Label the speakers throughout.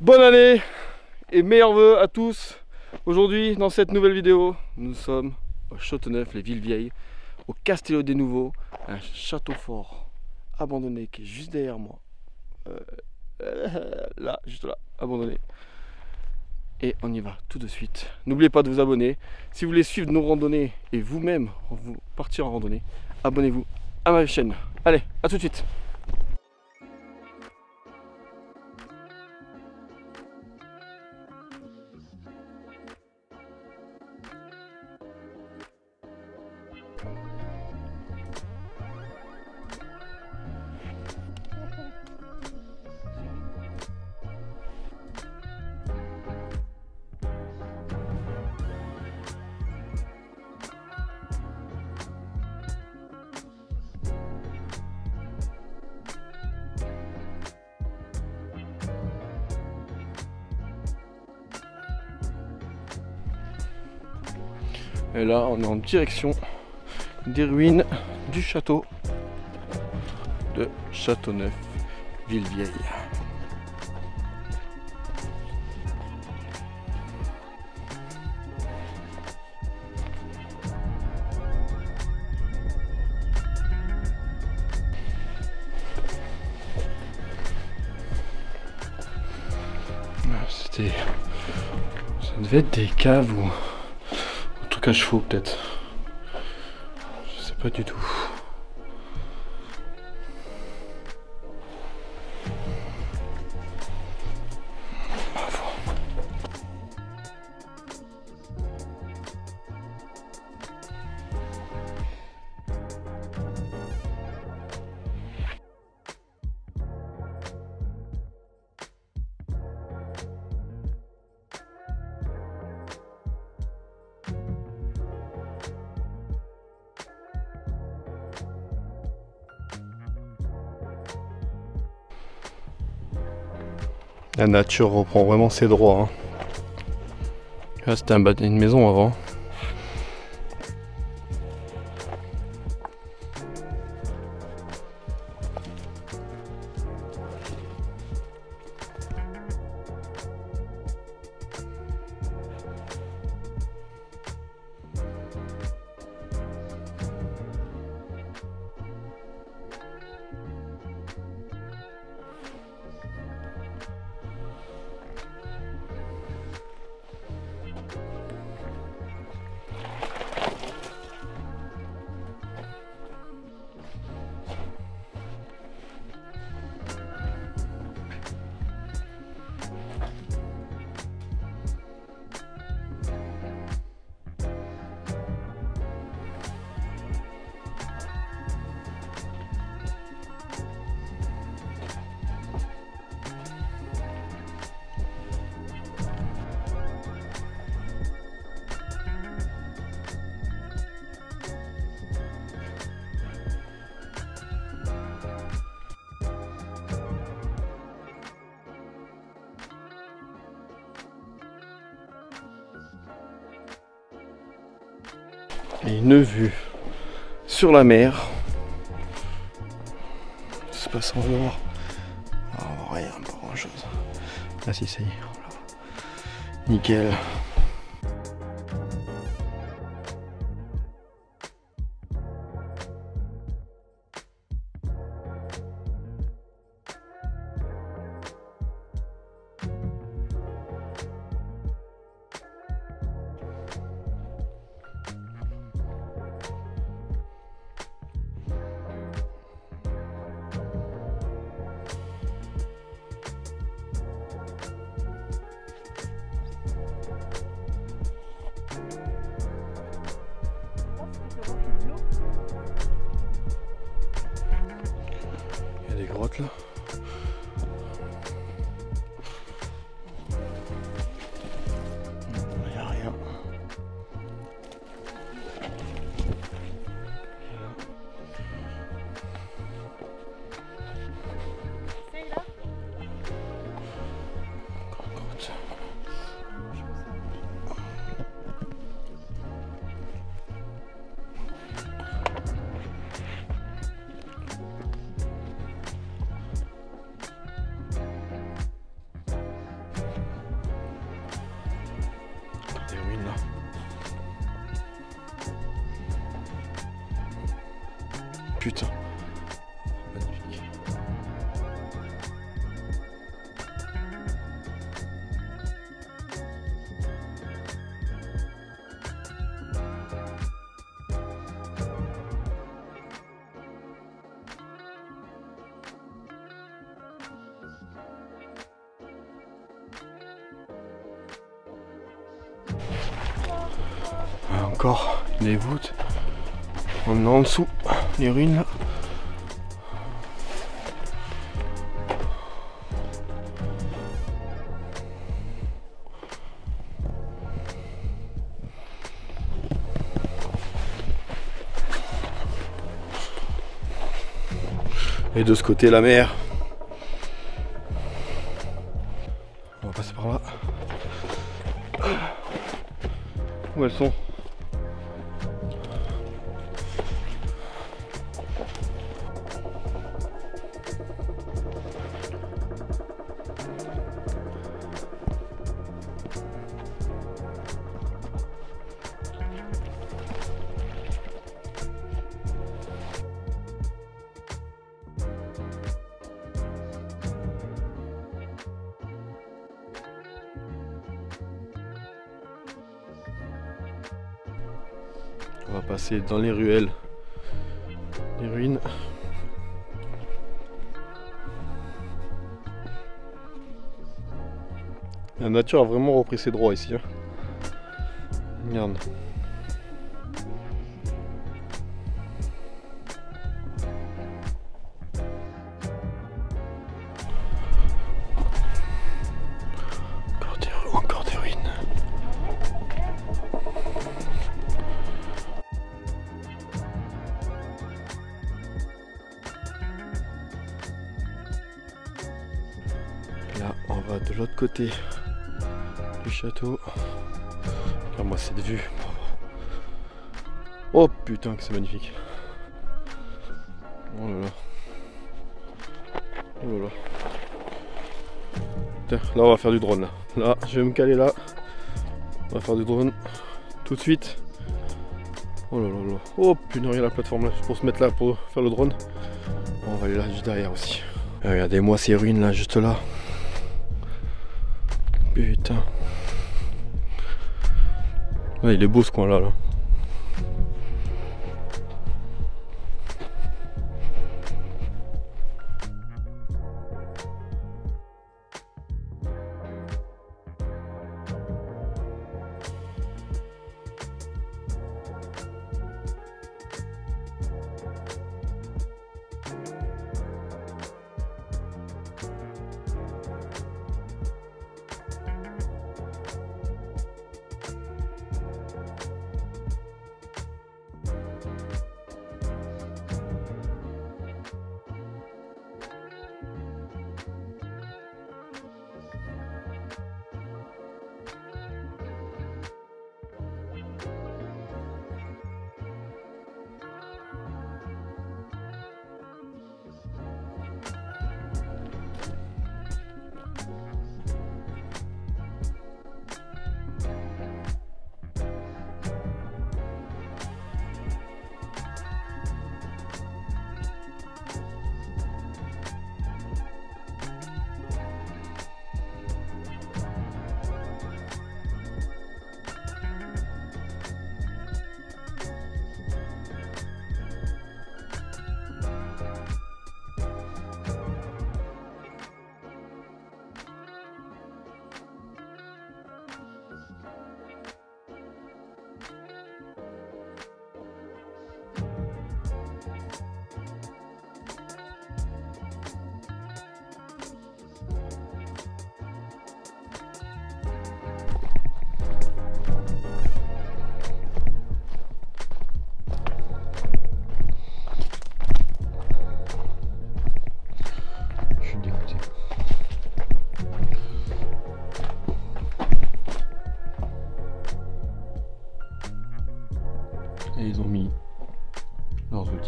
Speaker 1: Bonne année et meilleurs voeux à tous. Aujourd'hui, dans cette nouvelle vidéo, nous sommes au Châteauneuf, les villes vieilles, au Castello des Nouveaux, un château fort abandonné qui est juste derrière moi. Euh, là, juste là, abandonné. Et on y va tout de suite. N'oubliez pas de vous abonner. Si vous voulez suivre nos randonnées et vous-même vous partir en randonnée, abonnez-vous à ma chaîne. Allez, à tout de suite. Et là, on est en direction des ruines du château de Châteauneuf, Ville-Vieille. Ah, C'était. Ça devait être des caves ou à chevaux peut-être. Je sais pas du tout. La nature reprend vraiment ses droits. Hein. Là, c'était une maison avant. Une vue sur la mer. C'est pas sans voir. Oh, rien, pas grand chose. Ah si, ça y est. Nickel. Putain. Magnifique. Encore des voûtes. On est en dessous, les ruines là. Et de ce côté la mer. On va passer dans les ruelles, les ruines. La nature a vraiment repris ses droits ici. hein. Du château. Regarde-moi cette vue. Oh putain que c'est magnifique. Oh là là. Oh là là. Là on va faire du drone là. Je vais me caler là. On va faire du drone tout de suite. Oh là là là. Oh putain, regarde la plateforme là, pour se mettre là pour faire le drone. On va aller là juste derrière aussi. Regardez-moi ces ruines là, juste là. Putain. Ouais, il est beau ce coin là. là.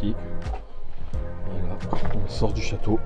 Speaker 1: Leurs outils. Voilà, on sort du château.